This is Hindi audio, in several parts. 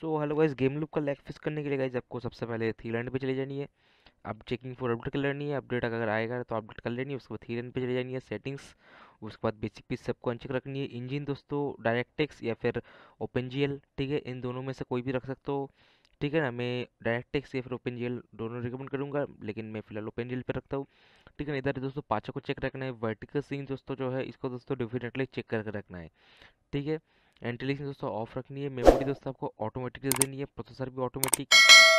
So hello guys game loop का लैग फिक्स करने के लिए गाइस आपको सबसे पहले थ्री थीलैंड पे चले जानी है। अब चेकिंग फॉर अपडेट कर लेनी है। अपडेट अगर आएगा तो अपडेट कर लेनी है, उसके बाद थ्री थीलैंड पे चले जानी है सेटिंग्स उसके बाद बेसिक पीस सबको अनचेक रखनी है। इंजन दोस्तों डायरेक्टेक्स या फिर ओपन जीएल ठीक है? इन दोनों में से कोई भी रख सकते हो, ठीक है ना? मैं डायरेक्टेक्स या फिर ओपन जीएल दोनों रिकमेंड करूँगा, लेकिन मैं फ़िलहाल ओपन पे रखता हूँ, ठीक है ना? इधर दोस्तों, पाँचों को चेक रखना है। वर्टिकल सीन दोस्तों जो है, इसको दोस्तों डेफिनेटली चेक करके रखना है, ठीक है? इंटेलिजेंस दोस्तों ऑफ़ रखनी है। मेमोरी दोस्तों आपको ऑटोमेटिक देनी है। प्रोसेसर भी ऑटोमेटिक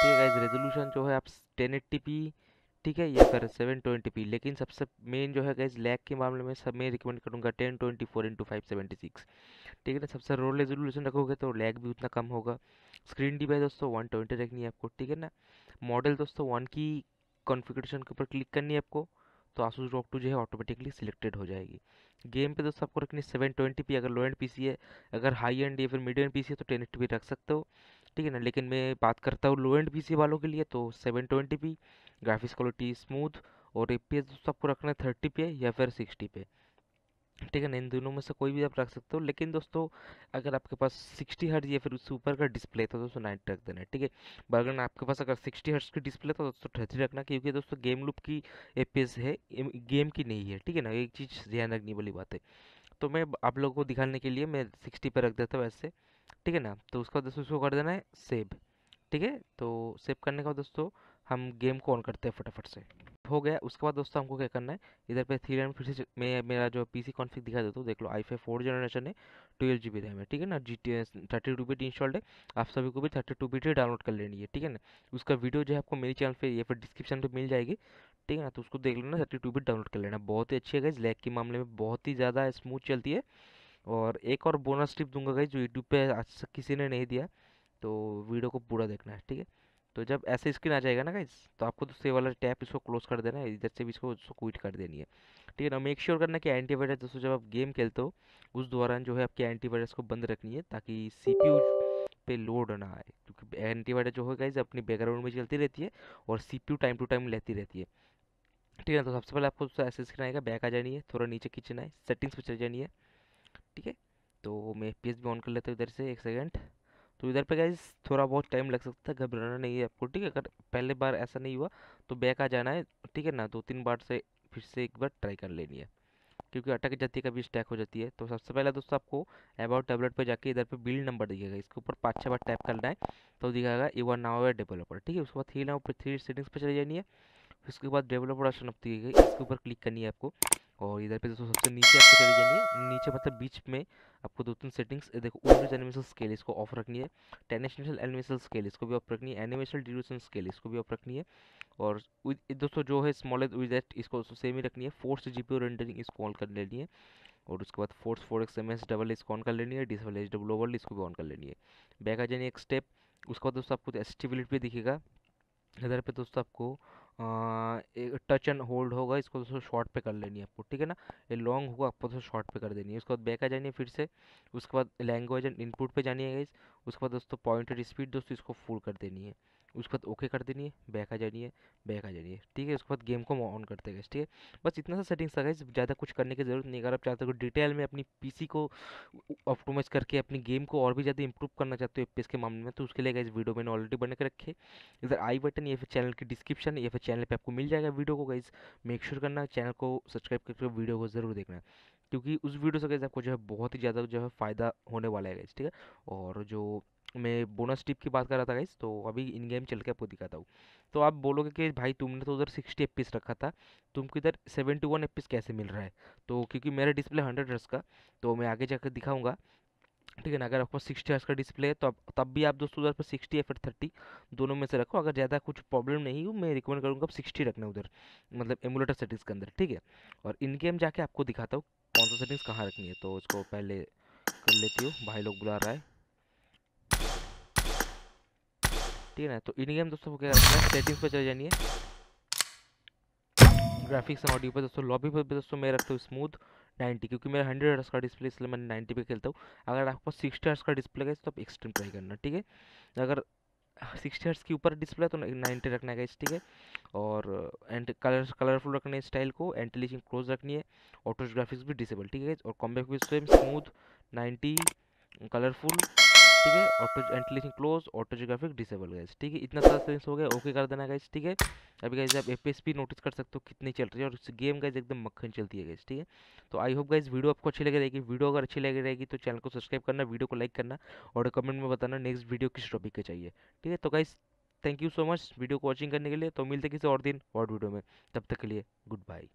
ठीक है रेजोल्यूशन जो है आप टेन एट्टी ठीक है, या फिर सेवन ट्वेंटी पी लेकिन सबसे मेन जो है गाइज़ लैग के मामले में सब मैं रिकमेंड करूँगा ten twenty four into five seventy six ठीक है ना, सबसे रो रेजोल्यूशन रखोगे तो लैग भी उतना कम होगा। स्क्रीन डी बाई दोस्तों वन ट्वेंटी रखनी है आपको, ठीक है ना। मॉडल दोस्तों वन की कॉन्फ़िगरेशन के ऊपर क्लिक करनी है आपको। तो आसूस रॉक टू जो है ऑटोमेटिकली सिलेक्टेड हो जाएगी। गेम पे दोस्तों आपको रखनी सेवन ट्वेंटी पी अगर लो एंड पीसी है, अगर हाई एंड या फिर मीडियम एंड पीसी है तो टेन एट्टी रख सकते हो, ठीक है ना? लेकिन मैं बात करता हूँ लो एंड पीसी वालों के लिए तो seven twenty P graphics quality smooth और ए पी दोस्तों आपको रखना है थर्टी पे या फिर सिक्सटी पे ठीक है ना इन दोनों में से कोई भी आप रख सकते हो। लेकिन दोस्तों, अगर आपके पास सिक्सटी हर्ट या फिर उससे ऊपर का डिस्प्ले तो दोस्तों, नाइन्टी रख देना ठीक है? अगर आपके पास अगर सिक्सटी हर्ट्स की डिस्प्ले तो दोस्तों थर्टी रखना, क्योंकि दोस्तों, गेम लूप की एपीएस है गेम की नहीं है, ठीक है ना? एक चीज़ ध्यान रखने वाली बात है। तो मैं आप लोगों को दिखाने के लिए मैं सिक्सटी पर रख देता हूँ वैसे ठीक है ना? तो उसका दोस्तों, उसको कर देना है सेव, ठीक है? तो सेव करने का दोस्तों, हम गेम को ऑन करते हैं फटाफट से। हो गया, उसके बाद दोस्तों हमको क्या करना है, इधर पे थ्री रैम फिर से मैं, मेरा जो पीसी कॉन्फ़िग दिखा देता हूँ, देख लो आई फाई फोर जनरेशन है ट्वेल्व जी बी रैम है, ठीक है ना? G T thirty two bit installed है, आप सभी को भी थर्टी टू बीट डाउनलोड कर लेनी है, ठीक है ना? उसका वीडियो जो है आपको मेरे चैनल पे, या फिर डिस्क्रिप्शन पर मिल जाएगी, ठीक है ना? तो उसको देख लेना थर्टी टू बीट डाउनलोड कर लेना, बहुत ही अच्छी है गाइज़ लैग के मामले में बहुत ही ज़्यादा स्मूथ चलती है। और एक और बोनस टिप दूँगा गाइज़ जो यूट्यूब पे आज किसी ने नहीं दिया तो वीडियो को पूरा देखना है, ठीक है? तो जब ऐसे स्क्रीन आ जाएगा ना गाइज़ तो आपको तो सेव वाला टैप इसको क्लोज कर देना है, इधर से भी इसको उसको क्विट कर देनी है। ठीक है ना मेक श्योर करना कि एंटीवायरस दोस्तों जब आप गेम खेलते हो, उस दौरान जो है आपके एंटीवायरस को बंद रखनी है, ताकि सी पे लोड ना आए। क्योंकि एंटीवायरस जो है गाइज़ अपनी बैकग्राउंड में चलती रहती है और सीपीयू टाइम टू टाइम लेती रहती है। ठीक है तो सबसे पहले आपको दोस्तों ऐसे स्क्रीन आएगा बैक आ जानी है, थोड़ा नीचे खींचना है सेटिंग्स पर चल जानी है। ठीक है तो मैं पी भी ऑन कर लेता हूँ इधर से, एक सेकेंड तो इधर पे गाइज़ थोड़ा बहुत टाइम लग सकता है घबराना नहीं है आपको, ठीक है? अगर पहले बार ऐसा नहीं हुआ तो बैक आ जाना है, ठीक है ना? दो तीन बार से फिर से एक बार ट्राई कर लेनी है, क्योंकि अटक जाती है, कभी स्टैक हो जाती है। तो सबसे पहले दोस्तों आपको अबाउट टैबलेट पर जाके इधर पे बिल्ड नंबर दिखेगा, इसके ऊपर पाँच छः बार टैप करना है तो दिखाएगा you are now a developer ठीक है? उसके बाद थ्री नाउ थ्री सेटिंग्स पर चली जानी है, उसके बाद डेवलपर ऑप्शन दिखेगा, इसके ऊपर क्लिक करनी है आपको। और इधर पे दोस्तों सबसे नीचे आपको चले जानी नीचे मतलब बीच में आपको दो तीन सेटिंग्स देखो ओल्ड एनिमेशन स्केल इसको ऑफ़ रखनी है। टेनेशनल एनिमेशन स्केल इसको भी ऑफ़ रखनी है। एनिमेशन ड्यूरेशन स्केल इसको भी ऑफ़ रखनी है। और दोस्तों जो है स्मॉल विजेट इसको सेम ही रखनी है। फोर्स जी पी रेंडरिंग इसको ऑन कर लेनी है। और उसके बाद force four X M S double इसको ऑन कर लेनी है। डिसबल एच डबल ओवर इसको भी ऑन कर लेनी है। बैक आ जानी एक स्टेप उसके बाद दोस्तों आपको एस्टिबिलिटी भी दिखेगा। इधर पे दोस्तों आपको एक टच एंड होल्ड होगा, इसको दोस्तों शॉर्ट पे कर लेनी है आपको, ठीक है ना? ये लॉन्ग होगा, आपको दोस्तों शॉर्ट पे कर देनी है। उसके बाद बैक आ जानी है फिर से। उसके बाद लैंग्वेज एंड इनपुट पे जानी है उसके बाद दोस्तों पॉइंटेड स्पीड दोस्तों, इसको फुल कर देनी है। उसके बाद ओके कर देनी है बैक आ जानी है बैक आ जानी है। ठीक है, उसके बाद गेम को ऑन करते गए ठीक है? बस इतना सा सेटिंग्स था ज़्यादा कुछ करने की ज़रूरत नहीं अगर आप चाहते हो डिटेल में अपनी पीसी को ऑप्टोमाइज करके अपनी गेम को और भी ज़्यादा इंप्रूव करना चाहते हो एफ़ के मामले में तो उसके लिए इस वीडियो मैंने ऑलरेडी बना के रखे इधर आई बटन या फिर चैनल की डिस्क्रिप्शन या फिर चैनल पर आपको मिल जाएगा वीडियो को गाइज़ मेक श्योर करना चैनल को सब्सक्राइब करके वीडियो को ज़रूर देखना। क्योंकि उस वीडियो से गैस आपको जो है बहुत ही ज़्यादा जो है फ़ायदा होने वाला है गैस ठीक है? और जो मैं बोनस टिप की बात कर रहा था गाइस तो अभी इन गेम चल के आपको दिखाता हूँ। तो आप बोलोगे कि भाई तुमने तो उधर सिक्सटी एफ़ रखा था तुमको इधर सेवेंटी वन एफ़ कैसे मिल रहा है? तो क्योंकि मेरा डिस्प्ले हंड्रेड हर्स का तो मैं आगे जाकर दिखाऊँगा, ठीक है ना? अगर आपको सिक्सटी हर्स का डिस्प्ले है तो अब तब भी आप दोस्तों उधर पर सिक्सटी या फिर थर्टी दोनों में से रखो। अगर ज़्यादा कुछ प्रॉब्लम नहीं हो मैं रिकमेंड करूँगा आप सिक्सटी रखना उधर मतलब एमुलेटर सेटिंग्स के अंदर, ठीक है? और इन गेम जाके आपको दिखाता हूँ कौन सा सेटिंग्स कहाँ रखनी है तो इसको पहले कर लेती हूँ भाई लोग बुला रहा है ठीक है तो इन गेम दोस्तों क्या करना है सेटिंग्स पे चले जानी है ग्राफिक्स एंड ऑडियो पे दोस्तों लॉबी पे दोस्तों मैं रखता हूँ स्मूथ 90 क्योंकि मेरा 100 हर्ट्स का डिस्प्ले इसलिए मैं 90 पे खेलता हूँ अगर आपके पास सिक्सटी हर्ट्स का डिस्प्ले है तो आप एक्सट्रीम ट्राई करना ठीक है अगर सिक्सटी हर्ट्स के ऊपर डिस्प्ले तो नाइन्टी रखना है ठीक है? और एंड कलर कलरफुल रखना है स्टाइल को एंटीलिचिंग क्लोज रखनी है ऑटो ग्राफिक्स भी डिसेबल ठीक है और कॉम्बैक भी सेम स्मूथ नाइन्टी कलरफुल ठीक है auto antialiasing close auto geographic disable guys ठीक है, इतना सारा सेटिंग्स हो गया ओके कर देना गाइस ठीक है। अभी गाइस आप भी नोटिस कर सकते हो कितनी चल रही है और उस गेम गाइस एकदम मक्खन चलती है गाइस ठीक है। तो आई होप गाइस वीडियो आपको अच्छी लगी रहेगी, वीडियो अगर अच्छी लगी रहेगी तो चैनल को सब्सक्राइब करना, वीडियो को लाइक करना और कमेंट में बताना नेक्स्ट वीडियो किस टॉपिक के चाहिए, ठीक है। तो guys thank you so much video को वॉचिंग करने के लिए तो मिलते किसी और दिन और वीडियो में, तब तक के लिए गुड बाय